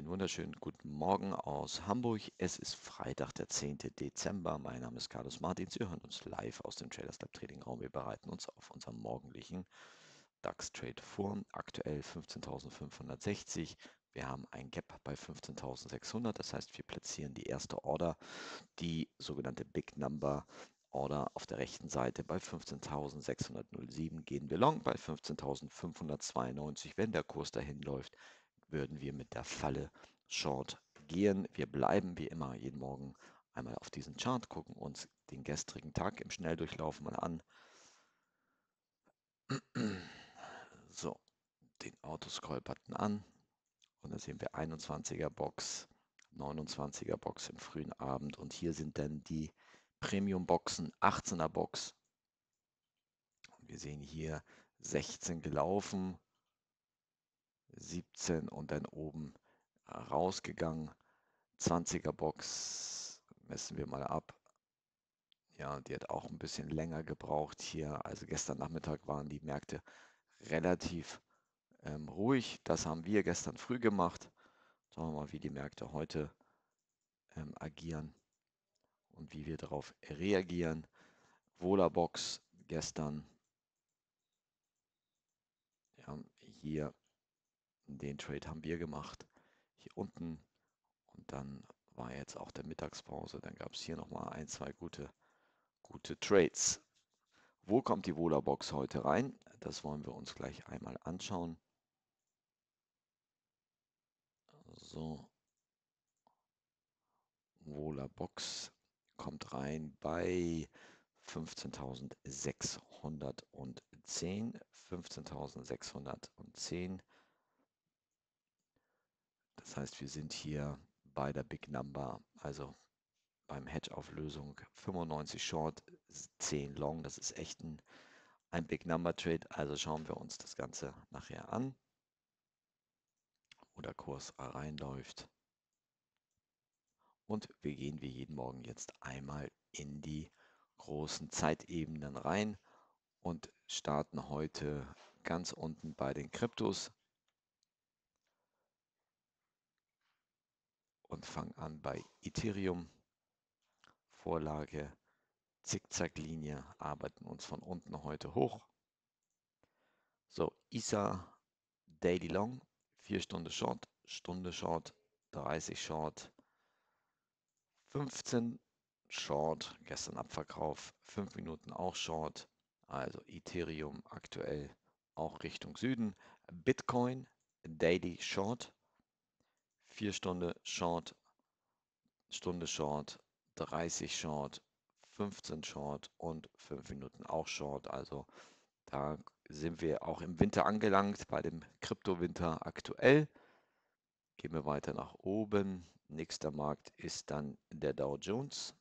Einen wunderschönen guten Morgen aus Hamburg. Es ist Freitag, der 10. Dezember. Mein Name ist Carlos Martin. Sie hören uns live aus dem Traders Lab Trading Raum. Wir bereiten uns auf unseren morgendlichen DAX Trade vor. Aktuell 15.560. Wir haben ein Gap bei 15.600. Das heißt, wir platzieren die erste Order, die sogenannte Big Number Order auf der rechten Seite bei 15.607 gehen wir long, bei 15.592, wenn der Kurs dahin läuft, würden wir mit der Falle Short gehen. Wir bleiben wie immer jeden Morgen einmal auf diesen Chart, gucken uns den gestrigen Tag im Schnelldurchlauf mal an. So, den Autoscroll-Button an und da sehen wir 21er Box, 29er Box im frühen Abend und hier sind dann die Premium-Boxen, 18er Box. Und wir sehen hier 16 gelaufen, 17 und dann oben äh, rausgegangen. 20er Box messen wir mal ab. Ja, die hat auch ein bisschen länger gebraucht hier. Also gestern Nachmittag waren die Märkte relativ ähm, ruhig. Das haben wir gestern früh gemacht. Schauen wir mal, wie die Märkte heute ähm, agieren und wie wir darauf reagieren. Vola-Box gestern. Ja, hier den Trade haben wir gemacht. Hier unten. Und dann war jetzt auch der Mittagspause. Dann gab es hier nochmal ein, zwei gute, gute Trades. Wo kommt die Vola-Box heute rein? Das wollen wir uns gleich einmal anschauen. So. Vola-Box kommt rein bei 15.610. 15.610. Das heißt, wir sind hier bei der Big Number, also beim Hedge-Auflösung 95 Short, 10 Long. Das ist echt ein, ein Big Number Trade. Also schauen wir uns das Ganze nachher an, wo der Kurs reinläuft. Und wir gehen wie jeden Morgen jetzt einmal in die großen Zeitebenen rein und starten heute ganz unten bei den Kryptos. Und fangen an bei Ethereum. Vorlage Zickzacklinie, arbeiten uns von unten heute hoch. So, ISA Daily Long, 4 Stunden Short, Stunde Short, 30 Short, 15 Short, gestern Abverkauf, 5 Minuten auch Short, also Ethereum aktuell auch Richtung Süden. Bitcoin Daily Short, 4 Stunden Short, Stunde Short, 30 Short, 15 Short und 5 Minuten auch Short. Also da sind wir auch im Winter angelangt, bei dem Kryptowinter aktuell. Gehen wir weiter nach oben. Nächster Markt ist dann der Dow Jones.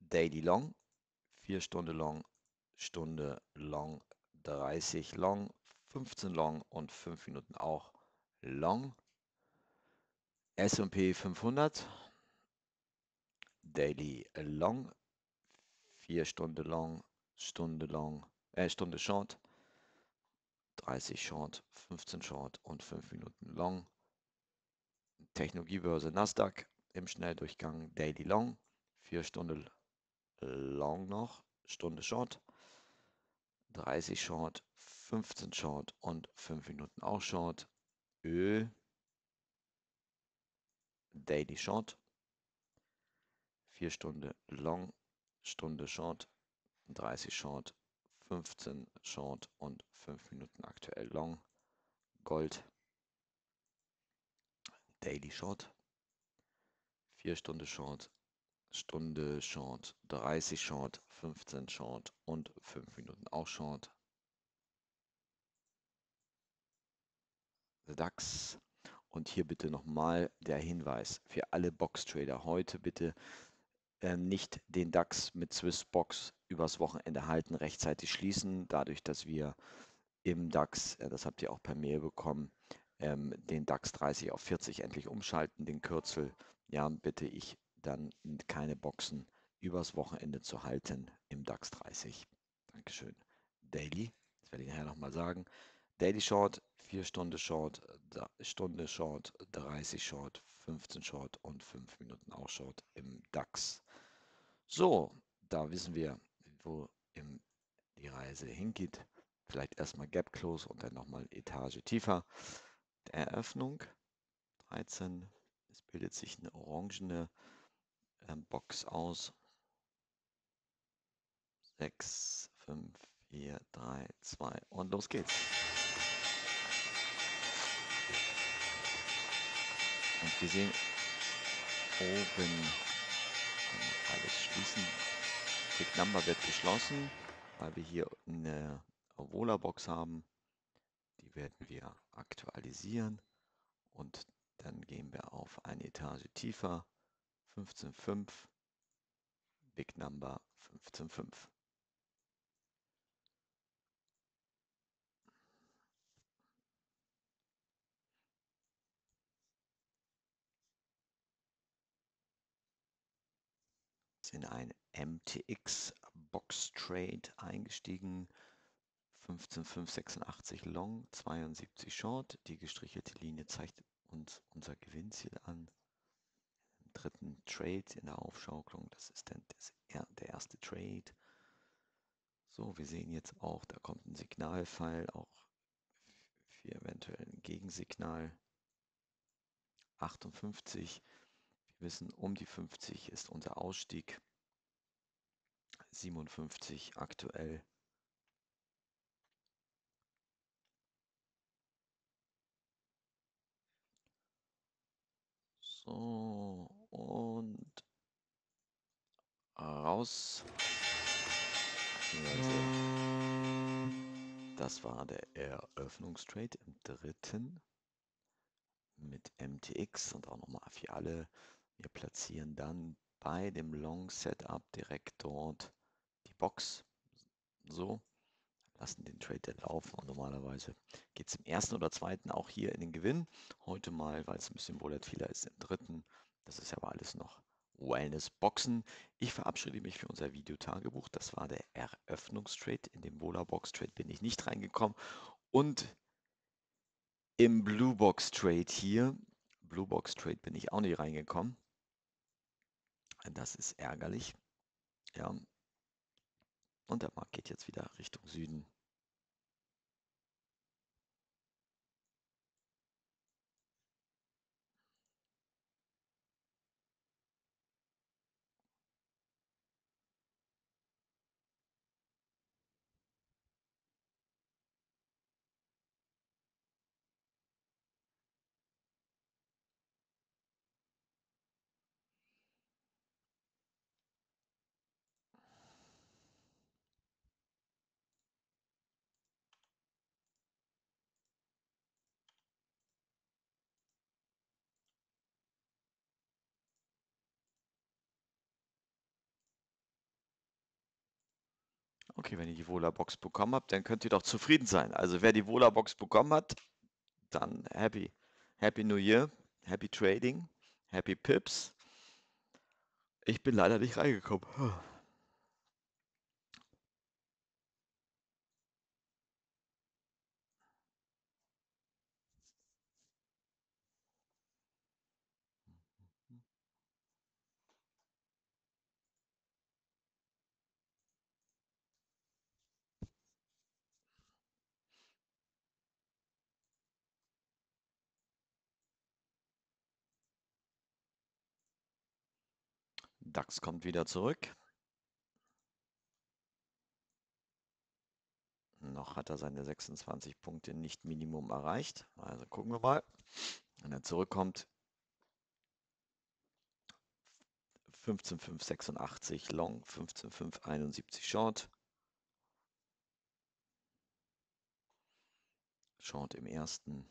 Daily Long, 4 Stunden Long, Stunde Long, 30 Long, 15 Long und 5 Minuten auch Long, S&P 500, Daily Long, 4 Stunden Long, Stunde Long, äh, Stunde Short, 30 Short, 15 Short und 5 Minuten Long. Technologiebörse Nasdaq im Schnelldurchgang Daily Long, 4 Stunden Long noch, Stunde Short, 30 Short, 15 Short und 5 Minuten auch Short. Öl, Daily Short, 4 Stunden Long, Stunde Short, 30 Short, 15 Short und 5 Minuten aktuell Long. Gold, Daily Short, 4 Stunden Short, Stunde Short, 30 Short, 15 Short und 5 Minuten auch Short. DAX. Und hier bitte nochmal der Hinweis für alle Box-Trader heute bitte äh, nicht den DAX mit Swissbox übers Wochenende halten, rechtzeitig schließen, dadurch, dass wir im DAX, äh, das habt ihr auch per Mail bekommen, ähm, den DAX 30 auf 40 endlich umschalten, den Kürzel, ja, bitte ich dann keine Boxen übers Wochenende zu halten im DAX 30. Dankeschön. Daily, das werde ich nachher nochmal sagen. Daily Short, 4 Stunden Short, Stunde Short, 30 Short, 15 Short und 5 Minuten auch Short im DAX. So, da wissen wir, wo im, die Reise hingeht. Vielleicht erstmal Gap Close und dann nochmal Etage tiefer. Eröffnung 13. Es bildet sich eine orangene ähm, Box aus. 6, 5, 4, 3, 2 und los geht's. Und wir sehen oben alles schließen. Big Number wird geschlossen, weil wir hier eine Vola-Box haben. Die werden wir aktualisieren und dann gehen wir auf eine Etage tiefer. 15.5, Big Number 15.5. in ein MTX Box Trade eingestiegen. 15,586 Long, 72 Short. Die gestrichelte Linie zeigt uns unser Gewinnziel an. Im dritten Trade in der Aufschaukelung, das ist dann das, der erste Trade. So, wir sehen jetzt auch, da kommt ein Signalpfeil, auch für eventuell ein Gegensignal. 58 wir wissen, um die 50 ist unser Ausstieg. 57 aktuell. So, und raus. Das war der Eröffnungstrade im dritten mit MTX und auch nochmal für alle wir platzieren dann bei dem Long Setup direkt dort die Box. So, lassen den Trade laufen und normalerweise geht es im ersten oder zweiten auch hier in den Gewinn. Heute mal, weil es ein bisschen volatiler ist, im dritten. Das ist aber alles noch Wellness-Boxen. Ich verabschiede mich für unser Videotagebuch. Das war der Eröffnungstrade. In dem Vola Box Trade bin ich nicht reingekommen. Und im Blue Box Trade hier, Blue Box Trade bin ich auch nicht reingekommen. Das ist ärgerlich. Ja. Und der Markt geht jetzt wieder Richtung Süden. Okay, wenn ihr die Vola-Box bekommen habt, dann könnt ihr doch zufrieden sein. Also wer die Vola-Box bekommen hat, dann happy. Happy New Year, Happy Trading, Happy Pips. Ich bin leider nicht reingekommen. DAX kommt wieder zurück. Noch hat er seine 26 Punkte nicht Minimum erreicht. Also gucken wir mal. Wenn er zurückkommt, 15,586 Long, 15,571 Short. Short im ersten.